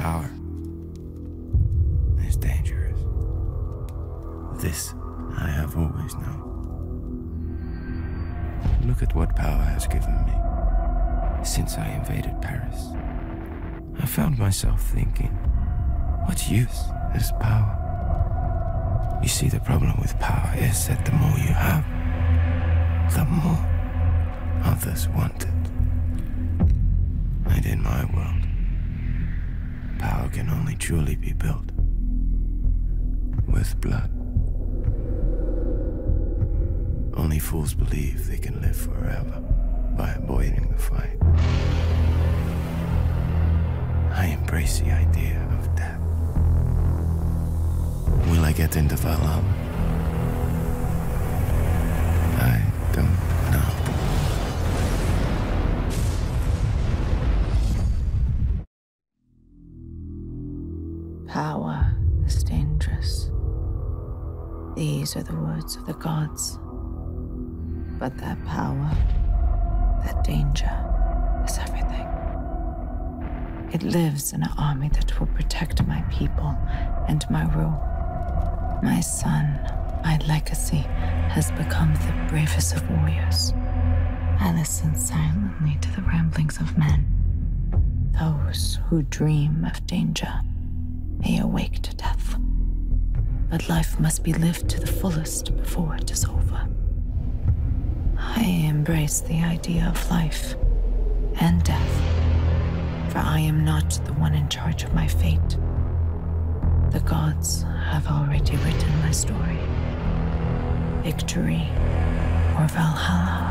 Power is dangerous. This I have always known. Look at what power has given me since I invaded Paris. I found myself thinking, what use is power? You see, the problem with power is that the more you have, the more others want it. And in my world, can only truly be built with blood. Only fools believe they can live forever by avoiding the fight. I embrace the idea of death. Will I get into Valhalla? Power is dangerous. These are the words of the gods. But that power, that danger, is everything. It lives in an army that will protect my people and my rule. My son, my legacy, has become the bravest of warriors. I listen silently to the ramblings of men. Those who dream of danger may awake to death. But life must be lived to the fullest before it is over. I embrace the idea of life and death, for I am not the one in charge of my fate. The gods have already written my story. Victory or Valhalla.